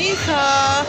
Lisa.